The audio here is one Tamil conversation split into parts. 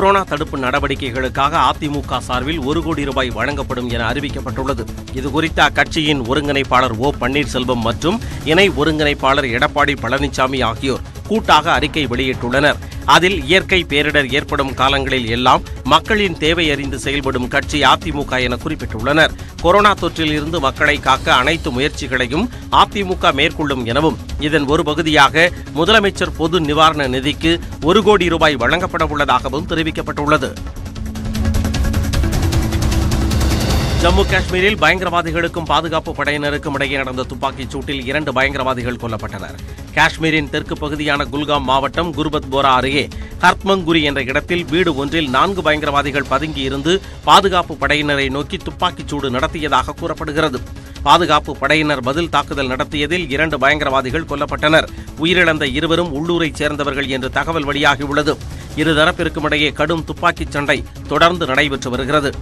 கொரோனா தடுப்பு நடவடிக்கைகளுக்காக அதிமுக சார்பில் ஒரு கோடி ரூபாய் வழங்கப்படும் என அறிவிக்கப்பட்டுள்ளது. இதுகுறித்து அக்கட்சியின் ஒருங்கிணைப்பாளர் ஓ பன்னீர்செல்வம் மற்றும் இணை ஒருங்கிணைப்பாளர் எடப்பாடி பழனிசாமி ஆகியோர் கூட்டாக அறிக்கை வெளியிட்டுள்ளனர். அதில் இயற்கை பேரிடர் ஏற்படும் காலங்களில் எல்லாம் மக்களின் தேவை அறிந்து செயல்படும் கட்சி அதிமுக என குறிப்பிட்டுள்ளனர். கொரோனா தொற்றில் இருந்து மக்களை காக்க அனைத்து முயற்சிகளையும் அதிமுக மேற்கொள்ளும் எனவும் இதன் ஒரு பகுதியாக முதலமைச்சர் பொது நிவாரண நிதிக்கு ஒரு கோடி ரூபாய் வழங்கப்பட உள்ளதாகவும் தெரிவிக்கப்பட்டுள்ளது. ஜம்மு காஷ்மீரில் பயங்கரவாதிகளுக்கும் பாதுகாப்பு படையினருக்கும் இடையே நடந்த துப்பாக்கிச் சூட்டில் இரண்டு பயங்கரவாதிகள் கொல்லப்பட்டனர். காஷ்மீரின் தெற்கு பகுதியான குல்காம் மாவட்டம் குர்பத் போரா அருகே ஹர்த்மங்குரி என்ற இடத்தில் வீடு ஒன்றில் நான்கு பயங்கரவாதிகள் பதுங்கி இருந்து பாதுகாப்பு படையினரை நோக்கி துப்பாக்கிச் சூடு நடத்தியதாக கூறப்படுகிறது. பாதுகாப்பு படையினர் பதில் தாக்குதல் நடத்தியதில் இரண்டு பயங்கரவாதிகள் கொல்லப்பட்டனர். உயிரிழந்த இருவரும் உள்ளூரைச் சேர்ந்தவர்கள் என்று தகவல் வெளியாகியுள்ளது. இருதரப்பிற்கும் இடையே கடும் துப்பாக்கிச் சண்டை தொடர்ந்து நடைபெற்று வருகிறது.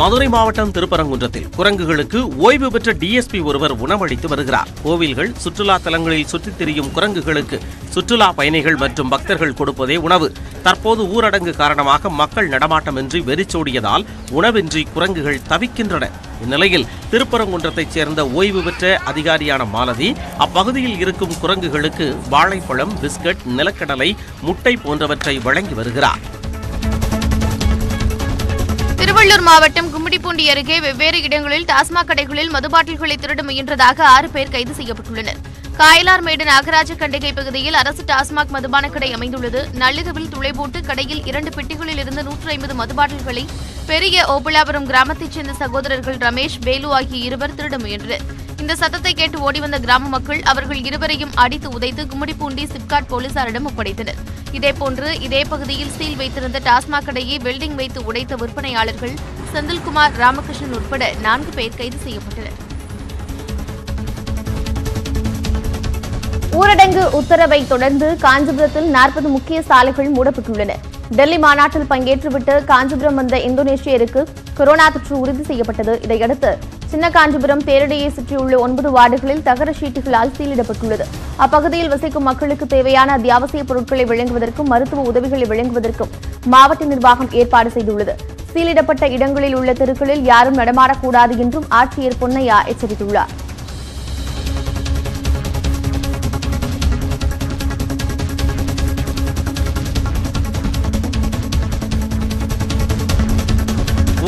மதுரை மாவட்டம் திருப்பரங்குன்றத்தில் குரங்குகளுக்கு ஓய்வு பெற்ற டிஎஸ்பி ஒருவர் உணவளித்து வருகிறார். கோவில்கள் சுற்றுலா தலங்களில் சுற்றித் திரியும் குரங்குகளுக்கு சுற்றுலா பயணிகள் மற்றும் பக்தர்கள் கொடுப்பதே உணவு. தற்போது ஊரடங்கு காரணமாக மக்கள் நடமாட்டமின்றி வெறிச்சோடியதால் உணவின்றி குரங்குகள் தவிக்கின்றன. இந்நிலையில் திருப்பரங்குன்றத்தைச் சேர்ந்த ஓய்வு பெற்ற அதிகாரியான மாலதி அப்பகுதியில் இருக்கும் குரங்குகளுக்கு வாழைப்பழம் பிஸ்கட் நிலக்கடலை முட்டை போன்றவற்றை வழங்கி வருகிறார். திருவள்ளூர் மாவட்டம் கும்மிடிப்பூண்டி அருகே வெவ்வேறு இடங்களில் டாஸ்மாக் கடைகளில் மது பாட்டில்களை திருட முயன்றதாக ஆறு பேர் கைது செய்யப்பட்டுள்ளனர். காயலார்மேடு நாகராஜ கண்டிகை பகுதியில் அரசு டாஸ்மாக் மதுபான கடை அமைந்துள்ளது. நள்ளிரவில் துளை போட்டு கடையில் இரண்டு பெட்டிகளில் இருந்து நூற்று ஐம்பது மது பாட்டில்களை பெரிய ஓபுலாபுரம் கிராமத்தைச் சேர்ந்த சகோதரர்கள் ரமேஷ் வேலு ஆகிய இருவர் திருட முயன்றனர். இந்த சத்தத்தை கேட்டு ஓடி வந்த கிராம மக்கள் அவர்கள் இருவரையும் அடித்து உதைத்து கும்மிடிப்பூண்டி சிப்காட் போலீசாரிடம் ஒப்படைத்தனர். இதேபோன்று இதே பகுதியில் சீல் வைத்திருந்த டாஸ்மாக் கடையை வெல்டிங் வைத்து உடைத்த விற்பனையாளர்கள் செந்தில்குமார் ராமகிருஷ்ணன் உட்பட நான்கு பேர் கைது செய்யப்பட்டனர். ஊரடங்கு உத்தரவை தொடர்ந்து காஞ்சிபுரத்தில் நாற்பது முக்கிய சாலைகள் மூடப்பட்டுள்ளன. டெல்லி மாநாட்டில் பங்கேற்றுவிட்டு காஞ்சிபுரம் வந்த இந்தோனேஷியருக்கு கொரோனா தொற்று உறுதி செய்யப்பட்டது. இதையடுத்து சின்ன காஞ்சிபுரம் தேரடியை சுற்றியுள்ள ஒன்பது வார்டுகளில் தகர ஷீட்டுகளால் சீலிடப்பட்டுள்ளது. அப்பகுதியில் வசிக்கும் மக்களுக்கு தேவையான அத்தியாவசிய பொருட்களை வழங்குவதற்கும் மருத்துவ உதவிகளை வழங்குவதற்கும் மாவட்ட நிர்வாகம் ஏற்பாடு செய்துள்ளது. சீலிடப்பட்ட இடங்களில் உள்ள தெருக்களில் யாரும் நடமாடக்கூடாது என்றும் ஆட்சியர் பொன்னையா எச்சரித்துள்ளார்.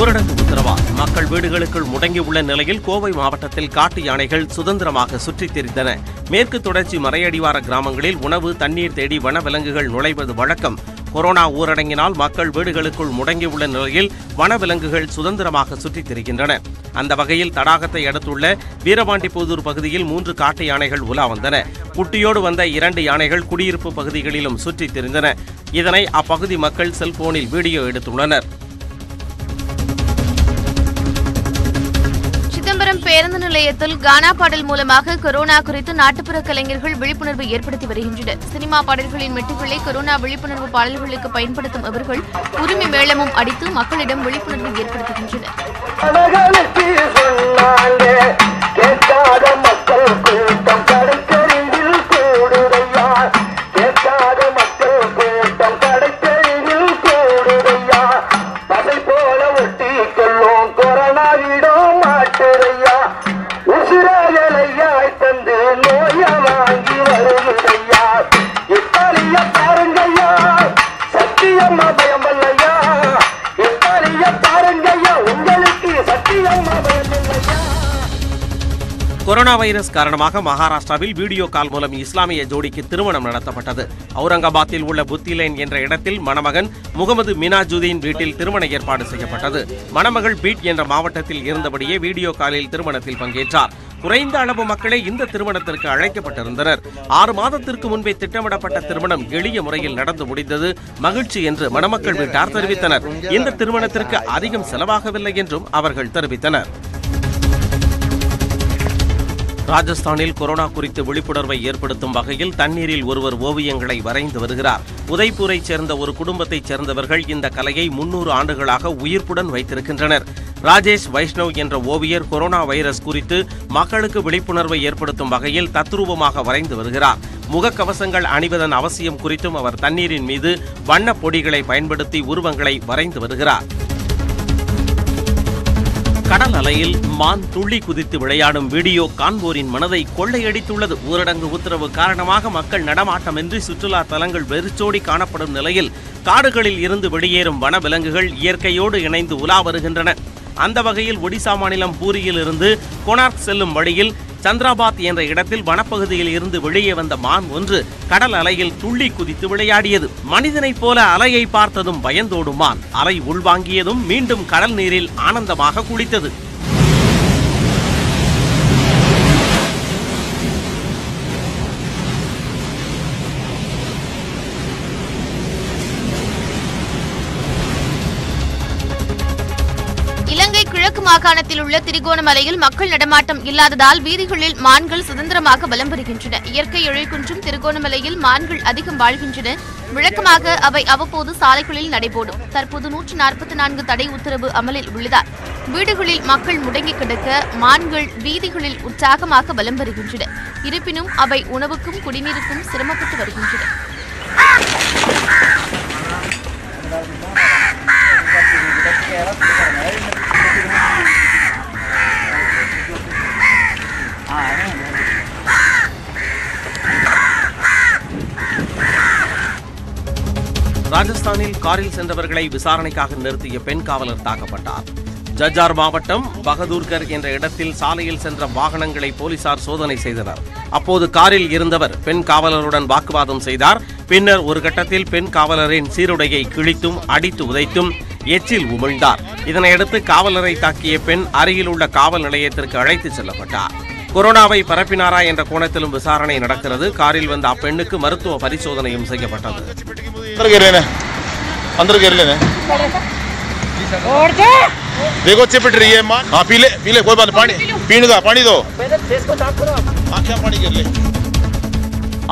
ஊரடங்கு உத்தரவால் மக்கள் வீடுகளுக்குள் முடங்கியுள்ள நிலையில் கோவை மாவட்டத்தில் காட்டு யானைகள் சுதந்திரமாக சுற்றித் திரிந்தன. மேற்கு தொடர்ச்சி மறையடிவார கிராமங்களில் உணவு தண்ணீர் தேடி வனவிலங்குகள் நுழைவது வழக்கம். கொரோனா ஊரடங்கினால் மக்கள் வீடுகளுக்குள் முடங்கியுள்ள நிலையில் வனவிலங்குகள் சுதந்திரமாக சுற்றித் திரிகின்றன. அந்த வகையில் தடாகத்தை அடுத்துள்ள வீரபாண்டிபுதூர் பகுதியில் மூன்று காட்டு யானைகள் உலா வந்தன. குட்டியோடு வந்த இரண்டு யானைகள் குடியிருப்பு பகுதிகளிலும் சுற்றித் திரிந்தன. இதனை அப்பகுதி மக்கள் செல்போனில் வீடியோ எடுத்துள்ளனர். விழுப்புரம் பேருந்து நிலையத்தில் கானா பாடல் மூலமாக கொரோனா குறித்து நாட்டுப்புற கலைஞர்கள் விழிப்புணர்வு ஏற்படுத்தி வருகின்றனர். சினிமா பாடல்களின் மெட்டுகளை கொரோனா விழிப்புணர்வு பாடல்களுக்கு பயன்படுத்தும் அவர்கள் உரிமை மேளமும் அடித்து மக்களிடம் விழிப்புணர்வு ஏற்படுத்துகின்றனர். கொரோனா வைரஸ் காரணமாக மகாராஷ்டிராவில் வீடியோ கால் மூலம் இஸ்லாமிய ஜோடிக்கு திருமணம் நடத்தப்பட்டது. அவுரங்காபாத்தில் உள்ள புத்திலைன் என்ற இடத்தில் மணமகன் முகமது மினாஜுதீன் வீட்டில் திருமண ஏற்பாடு செய்யப்பட்டது. மணமகள் பீட் என்ற மாவட்டத்தில் இருந்தபடியே வீடியோ காலில் திருமணத்தில் பங்கேற்றார். குறைந்த அளவு மக்களே இந்த திருமணத்திற்கு அழைக்கப்பட்டிருந்தனர். ஆறு மாதத்திற்கு முன்பே திட்டமிடப்பட்ட திருமணம் எளிய முறையில் நடந்து முடிந்தது. மகிழ்ச்சி என்று மணமக்கள் வீட்டார் தெரிவித்தனர். இந்த திருமணத்திற்கு அதிகம் செலவாகவில்லை என்றும் அவர்கள் தெரிவித்தனர். ராஜஸ்தானில் கொரோனா குறித்து விழிப்புணர்வை ஏற்படுத்தும் வகையில் தண்ணீரில் ஒருவர் ஓவியங்களை வரைந்து வருகிறார். உதய்பூரைச் சேர்ந்த ஒரு குடும்பத்தைச் சேர்ந்தவர்கள் இந்த கலையை முன்னூறு ஆண்டுகளாக உயிர்ப்புடன் வைத்திருக்கின்றனர். ராஜேஷ் வைஷ்ணவ் என்ற ஓவியர் கொரோனா வைரஸ் குறித்து மக்களுக்கு விழிப்புணர்வை ஏற்படுத்தும் வகையில் தத்ரூபமாக வரைந்து வருகிறார். முகக்கவசங்கள் அணிவதன் அவசியம் குறித்தும் அவர் தண்ணீரின் மீது வண்ணப் பொடிகளை பயன்படுத்தி உருவங்களை வரைந்து வருகிறார். கடல் அலையில் மான் துள்ளி குதித்து விளையாடும் வீடியோ காண்போரின் மனதை கொள்ளையடித்துள்ளது. ஊரடங்கு உத்தரவு காரணமாக மக்கள் நடமாட்டமின்றி சுற்றுலா தலங்கள் வெறிச்சோடி காணப்படும் நிலையில் காடுகளில் இருந்து வெளியேறும் வனவிலங்குகள் இயற்கையோடு இணைந்து உலா வருகின்றன. அந்த வகையில் ஒடிசா மாநிலம் பூரியில் இருந்து கொனார்க் செல்லும் வழியில் சந்திராபாத் என்ற இடத்தில் வனப்பகுதியில் இருந்து வெளியே வந்த மான் ஒன்று கடல் அலையில் துள்ளி குதித்து விளையாடியது. மனிதனைப் போல அலையை பார்த்ததும் பயந்தோடும் மான். அலை உள்வாங்கியதும் மீண்டும் கடல் நீரில் ஆனந்தமாக குளித்தது. கிழக்கு மாகாணத்தில் உள்ள திரிகோணமலையில் மக்கள் நடமாட்டம் இல்லாததால் வீதிகளில் மான்கள் சுதந்திரமாக வலம் வருகின்றன. இயற்கை எழில்குன்றும் திருகோணமலையில் மான்கள் அதிகம் வாழ்கின்றன. விளக்கமாக அவை அவ்வப்போது சாலைகளில் நடைபோடும். தற்போது நூற்று நாற்பத்தி நான்கு தடை உத்தரவு அமலில் உள்ளதால் வீடுகளில் மக்கள் முடங்கி கிடக்க மான்கள் வீதிகளில் உற்சாகமாக வலம் வருகின்றன. இருப்பினும் அவை உணவுக்கும் குடிநீருக்கும் சிரமப்பட்டு வருகின்றன. ராஜஸ்தானில் காரில் சென்றவர்களை விசாரணைக்காக நிறுத்திய பெண் காவலர் தாக்கப்பட்டார். ஜஜார் மாவட்டம் பகதூர்கர் என்ற இடத்தில் சாலையில் சென்ற வாகனங்களை போலீசார் சோதனை செய்தனர். அப்போது காரில் இருந்தவர் பெண் காவலருடன் வாக்குவாதம் செய்தார். பின்னர் ஒரு கட்டத்தில் பெண் காவலரின் சீருடையை கிழித்தும் அடித்து உதைத்தும் எச்சில் உமிழ்ந்தார். இதனையடுத்து காவலரை தாக்கிய பெண் அருகில் உள்ள காவல் நிலையத்திற்கு அழைத்துச் செல்லப்பட்டார். கொரோனாவை பரப்பினாரா என்ற கோணத்திலும் விசாரணை நடக்கிறது. காரில் வந்த அப்பெண்ணுக்கு மருத்துவ பரிசோதனையும் செய்யப்பட்டது. अंदर गिर लेने। देखो चिपट रही है माँ हाँ पी ले पी ले कोई बात नहीं पानी पीने का पानी दो। क्या पानी गिर ले?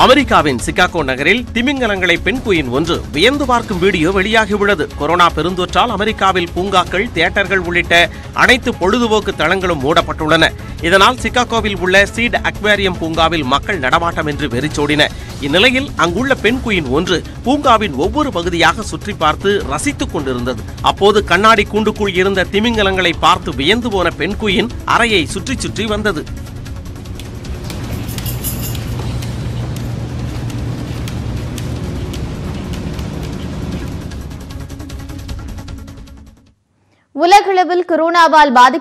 அமெரிக்காவின் சிகாகோ நகரில் திமிங்கலங்களை பெண் குயின் ஒன்று வியந்து பார்க்கும் வீடியோ வெளியாகியுள்ளது. கொரோனா பெருந்தொற்றால் அமெரிக்காவில் பூங்காக்கள் தியேட்டர்கள் உள்ளிட்ட அனைத்து பொழுதுபோக்கு தளங்களும் மூடப்பட்டுள்ளன. இதனால் சிகாகோவில் உள்ள சீட் அக்வேரியம் பூங்காவில் மக்கள் நடமாட்டமின்றி வெறிச்சோடின. இந்நிலையில் அங்குள்ள பெண் குயின் ஒன்று பூங்காவின் ஒவ்வொரு பகுதியாக சுற்றி பார்த்து ரசித்துக் கொண்டிருந்தது. அப்போது கண்ணாடி கூண்டுக்குள் இருந்த திமிங்கலங்களை பார்த்து வியந்து போன பெண் குயின் அறையை சுற்றி சுற்றி வந்தது. உலகளவில் கொரோனாவால் பாதிக்க